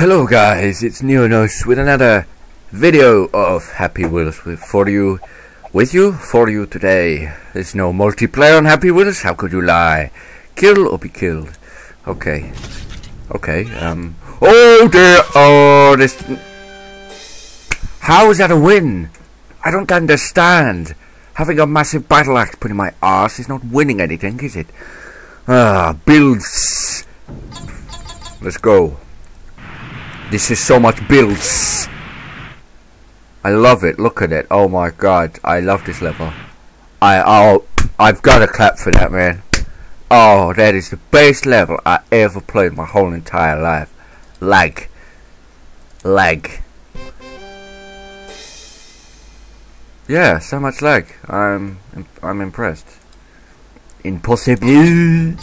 Hello guys, it's Neonos with another video of Happy Wheels for you, with you, for you today. There's no multiplayer on Happy Wheels, how could you lie? Kill or be killed. Okay. Okay, um... Oh dear! Oh, this... How is that a win? I don't understand. Having a massive battle axe put in my arse is not winning anything, is it? Ah, builds. Let's go. This is so much builds. I love it. Look at it. Oh my god. I love this level. I oh I've got to clap for that man. Oh, that is the best level I ever played my whole entire life. Lag. Lag. Yeah, so much lag. I'm I'm impressed. Impossible.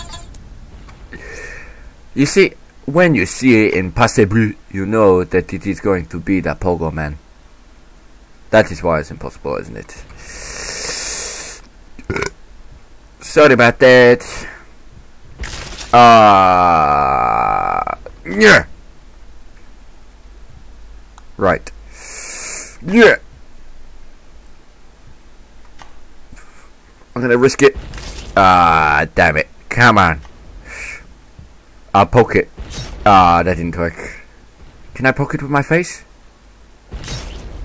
You see, when you see it in impossible, you know that it is going to be the Pogo Man. That is why it's impossible, isn't it? Sorry about that. Ah, uh, yeah. Right. Yeah. I'm gonna risk it. Ah, damn it. Come on. I'll poke it. Ah, that didn't work. Can I poke it with my face?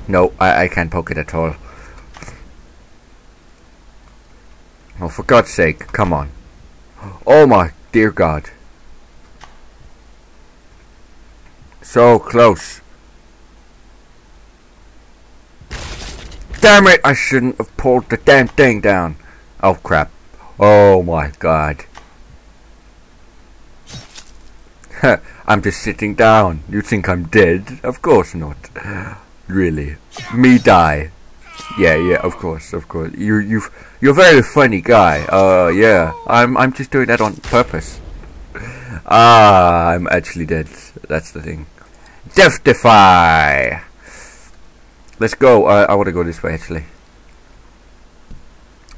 No, I, I can't poke it at all. Oh, for God's sake, come on. Oh my dear God. So close. Damn it, I shouldn't have pulled the damn thing down. Oh crap. Oh my god. I'm just sitting down. You think I'm dead? Of course not. Really. Me die. Yeah, yeah, of course, of course. You you you're a very funny guy. Uh yeah. I'm I'm just doing that on purpose. Ah, I'm actually dead. That's the thing. Death defy. Let's go. Uh, I want to go this way actually.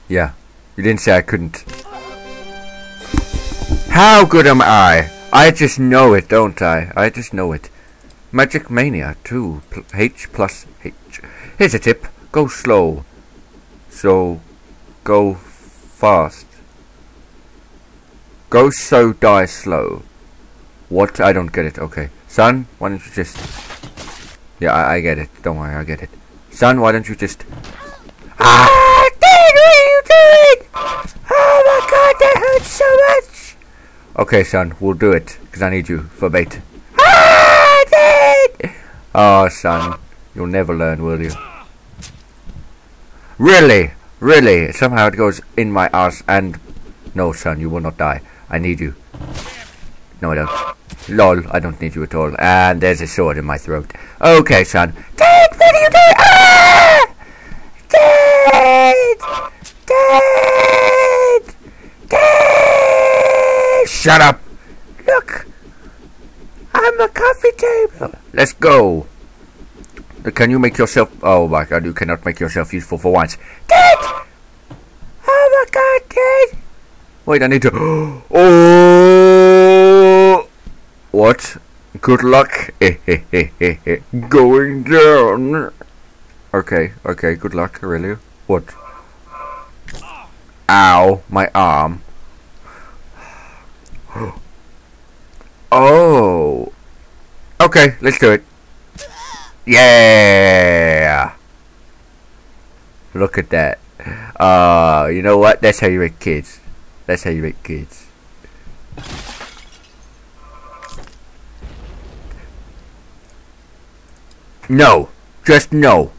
Yeah. You didn't say I couldn't. How good am I? I just know it, don't I? I just know it. Magic Mania 2. H plus H. Here's a tip. Go slow. So, go fast. Go so, die slow. What? I don't get it. Okay. Son, why don't you just... Yeah, I, I get it. Don't worry, I get it. Son, why don't you just... Ah! Okay, son, we'll do it, because I need you for bait. Ah, oh, son, you'll never learn, will you? Really? Really? Somehow it goes in my ass and... No, son, you will not die. I need you. No, I don't. Lol, I don't need you at all. And there's a sword in my throat. Okay, son. Dad, what are you doing? Ah! Dad! Dad! Dad! Shut up! Look! I'm a coffee table! Let's go! Can you make yourself... Oh my god, you cannot make yourself useful for once. Dad! Oh my god, Dad! Wait, I need to... Oh! What? Good luck. Going down. Okay, okay, good luck, really. What? Ow, my arm. Oh. Okay, let's do it. Yeah. Look at that. Uh, you know what? That's how you make kids. That's how you make kids. No. Just no.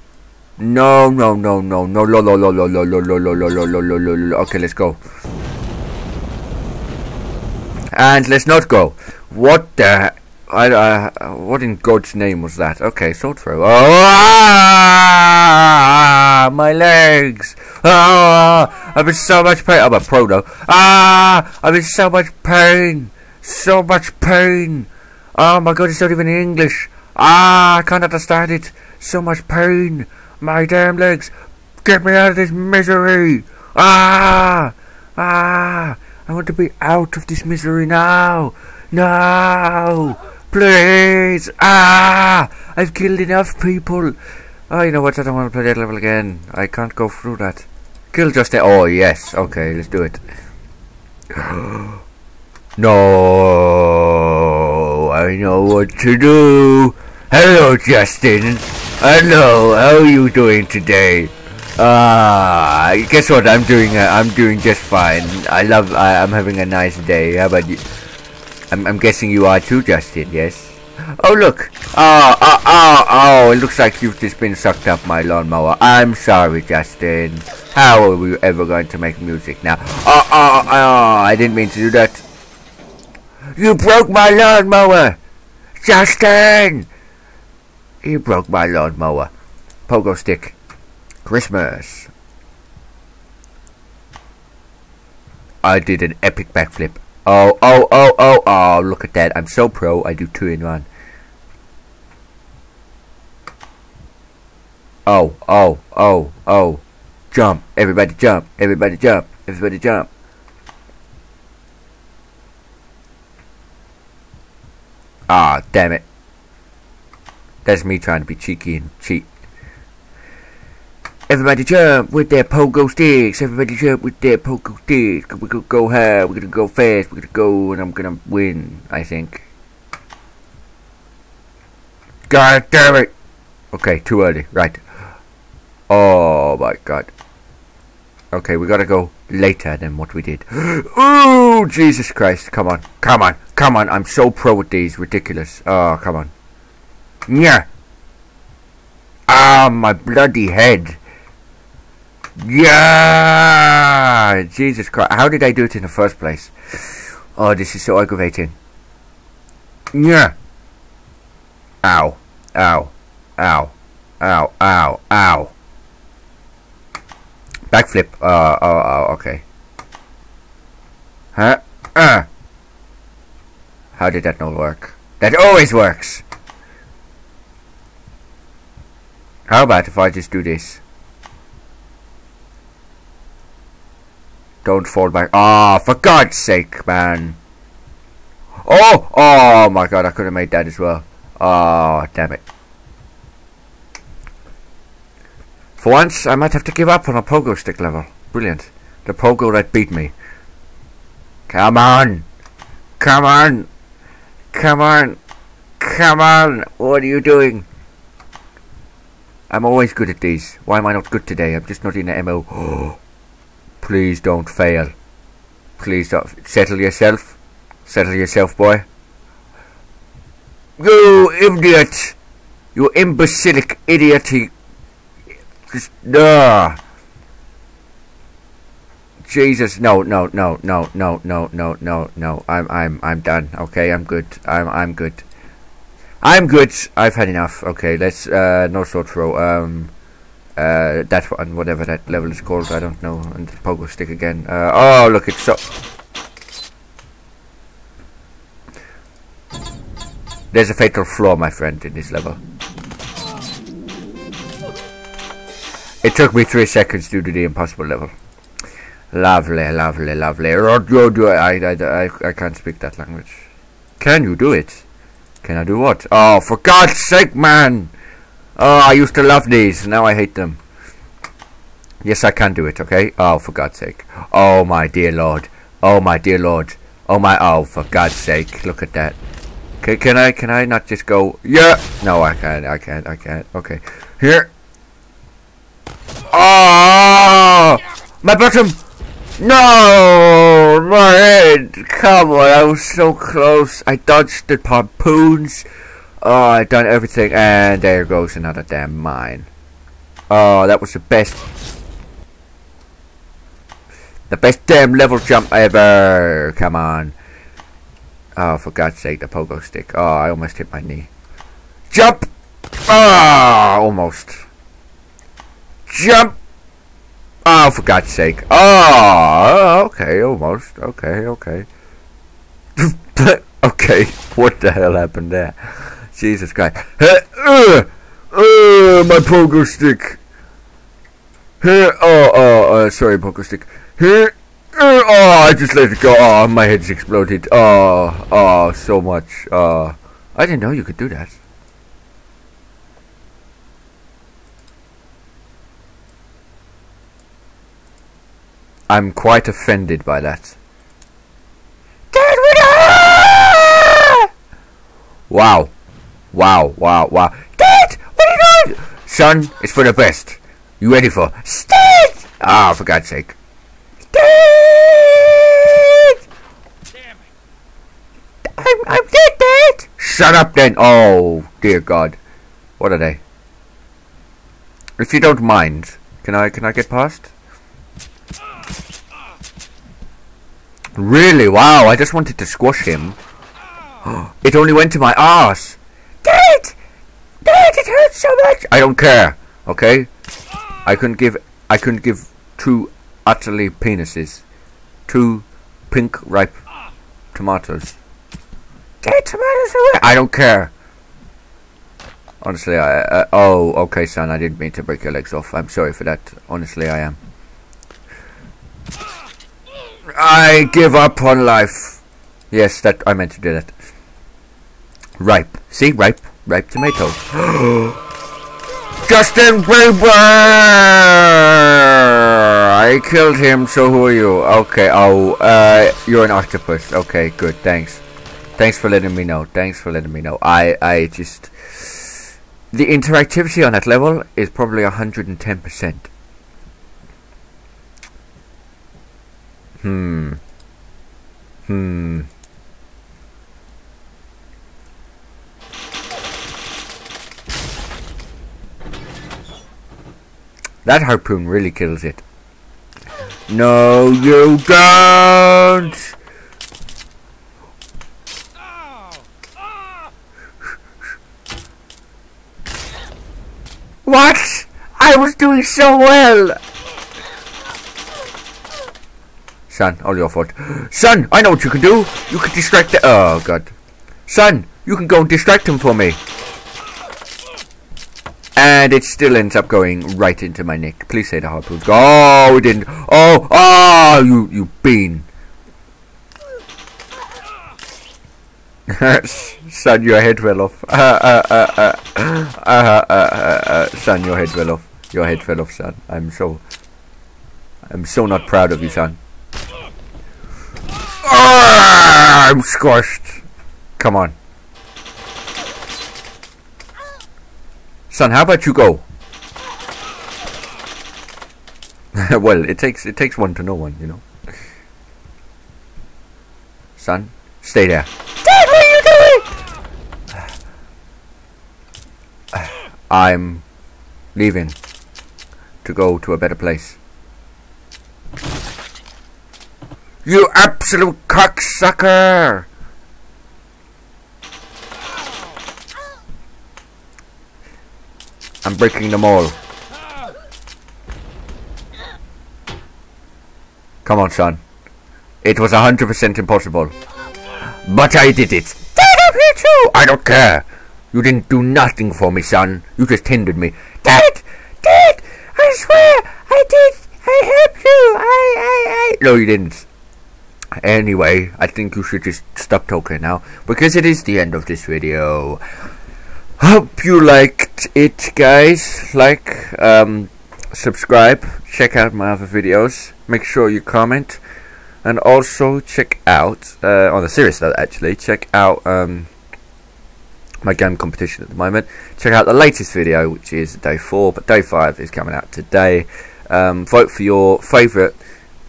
No, no, no, no, no, lo, lo, lo, lo, lo, lo, lo, lo, lo, lo, lo, lo, lo, lo. Okay, let's go. And let's not go. What the? I, uh, what in God's name was that? Okay, sword throw. Oh, ah, my legs. Ah, I'm in so much pain. I'm a pro though. Ah, I'm in so much pain. So much pain. Oh my God, it's not even in English. Ah, I can't understand it. So much pain. My damn legs! Get me out of this misery! Ah! Ah! I want to be out of this misery now! No! Please! Ah! I've killed enough people! Oh, you know what? I don't want to play that level again. I can't go through that. Kill just Oh, yes. Okay, let's do it. no! I know what to do! Hello, Justin! Hello, how are you doing today? Ah, uh, guess what? I'm doing. Uh, I'm doing just fine. I love. I, I'm having a nice day. How about you? I'm, I'm guessing you are too, Justin. Yes. Oh look! Oh, oh, oh, oh! It looks like you've just been sucked up my lawnmower. I'm sorry, Justin. How are we ever going to make music now? Oh, oh, oh! I didn't mean to do that. You broke my lawnmower, Justin! You broke my lawnmower. Pogo stick. Christmas. I did an epic backflip. Oh, oh, oh, oh, oh, look at that. I'm so pro. I do two in one. Oh, oh, oh, oh. Jump. Everybody jump. Everybody jump. Everybody jump. Ah, damn it. That's me trying to be cheeky and cheat. Everybody jump with their pogo sticks. Everybody jump with their pogo sticks. We're gonna go high. We're gonna go fast. We're gonna go, and I'm gonna win. I think. God damn it! Okay, too early. Right. Oh my god. Okay, we gotta go later than what we did. oh Jesus Christ! Come on, come on, come on! I'm so pro with these. Ridiculous. Oh, come on. Yeah. Ah, my bloody head. Yeah! Jesus Christ. How did I do it in the first place? Oh, this is so aggravating. Yeah. Ow. Ow. Ow. Ow. Ow. Ow. Backflip. Uh, oh, oh, okay. Huh? Uh. How did that not work? That always works! How about if I just do this? Don't fall back. Ah, oh, for God's sake, man. Oh! Oh my god, I could have made that as well. Oh, damn it. For once, I might have to give up on a pogo stick level. Brilliant. The pogo that beat me. Come on! Come on! Come on! Come on! What are you doing? I'm always good at these. Why am I not good today? I'm just not in the MO. Please don't fail. Please don't. Settle yourself. Settle yourself, boy. You idiot! You imbecilic idiot! Just, nah. Jesus, no, no, no, no, no, no, no, no, no. I'm, I'm, I'm done. Okay, I'm good. I'm, I'm good. I'm good. I've had enough. Okay, let's uh, no sword throw. Um, uh, that one, whatever that level is called, I don't know. And the pogo stick again. Uh, oh, look, it's so. There's a fatal flaw, my friend, in this level. It took me three seconds to do the impossible level. Lovely, lovely, lovely. I, I, I, I can't speak that language. Can you do it? Can I do what? Oh, for God's sake, man! Oh, I used to love these. Now I hate them. Yes, I can do it, okay? Oh, for God's sake. Oh, my dear Lord. Oh, my dear Lord. Oh, my... Oh, for God's sake. Look at that. Okay, can I... Can I not just go... Yeah! No, I can't. I can't. I can't. Okay. Here. Oh! My bottom! No! My head! Come on, I was so close. I dodged the harpoons. Oh, I've done everything. And there goes another damn mine. Oh, that was the best. The best damn level jump ever. Come on. Oh, for God's sake, the pogo stick. Oh, I almost hit my knee. Jump! Ah, oh, almost. Jump! Oh, for God's sake. Oh, okay, almost. Okay, okay. okay, what the hell happened there? Jesus Christ. Uh, uh, uh, my pogo stick. Here, oh, oh, uh, sorry, pogo stick. Here, uh, oh, I just let it go. Oh, my head's exploded. Oh, oh, so much. Uh, I didn't know you could do that. I'm quite offended by that. Wow. Wow, wow, wow. Dad, what are you doing? Son, it's for the best. You ready for Dad? Ah, oh, for God's sake. Dad! Damn it. I'm, I'm dead, Dad. Shut up then. Oh, dear God. What are they? If you don't mind, can I, can I get past? Really? Wow, I just wanted to squash him. it only went to my ass. Dad! It hurts so much! I don't care, okay? I couldn't give I couldn't give two utterly penises. Two pink ripe tomatoes. Dad, tomatoes away! I don't care. Honestly, I, uh, oh, okay, son, I didn't mean to break your legs off. I'm sorry for that. Honestly, I am. I give up on life. Yes, that I meant to do that. Ripe. See, ripe, ripe tomato. Justin Bieber! I killed him, so who are you? Okay, oh, uh, you're an octopus. Okay, good, thanks. Thanks for letting me know. Thanks for letting me know. I, I just... The interactivity on that level is probably 110%. Hmm. Hmm. That harpoon really kills it. No, you don't! What? I was doing so well! Son, all your fault. Son, I know what you can do. You can distract the- Oh, God. Son, you can go and distract him for me. And it still ends up going right into my neck. Please say the harpoons go. Oh, it didn't. Oh, oh, you, you bean. son, your head fell off. Uh, uh, uh, son, your head fell off. Your head fell off, son. I'm so... I'm so not proud of you, son. Ah, I'm squashed. Come on. Son, how about you go? well, it takes it takes one to know one, you know. Son, stay there. Dad, what are you doing? I'm leaving to go to a better place. You absolute cocksucker! I'm breaking them all. Come on, son. It was 100% impossible. But I did it. Dad, here too! I don't care. You didn't do nothing for me, son. You just hindered me. Dad! Dad! I swear! I did! I helped you! I, I, I... No, you didn't. Anyway, I think you should just stop talking now, because it is the end of this video. Hope you liked it, guys. Like, um, subscribe, check out my other videos, make sure you comment, and also check out, uh, on a serious note actually, check out, um, my game competition at the moment. Check out the latest video, which is day 4, but day 5 is coming out today. Um, vote for your favourite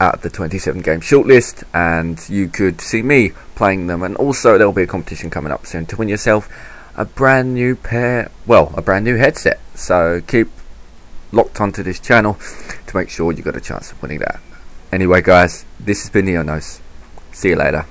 at the 27 game shortlist and you could see me playing them and also there will be a competition coming up soon to win yourself a brand new pair well a brand new headset. So keep locked onto this channel to make sure you got a chance of winning that. Anyway guys this has been Neonos see you later